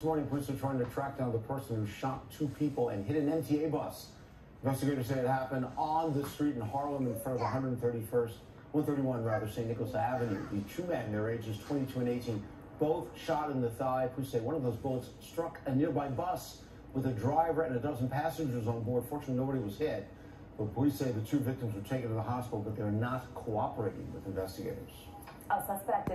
This morning, police are trying to track down the person who shot two people and hit an MTA bus. Investigators say it happened on the street in Harlem in front of 131st, 131 rather, St. Nicholas Avenue. The two men, their ages 22 and 18, both shot in the thigh. Police say one of those bullets struck a nearby bus with a driver and a dozen passengers on board. Fortunately, nobody was hit. But police say the two victims were taken to the hospital, but they're not cooperating with investigators. A suspect